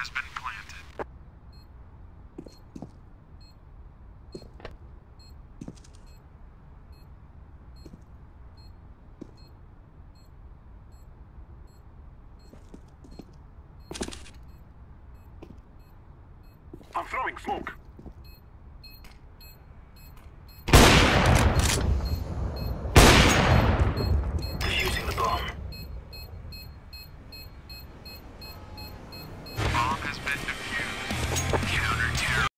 has been planted. I'm throwing smoke.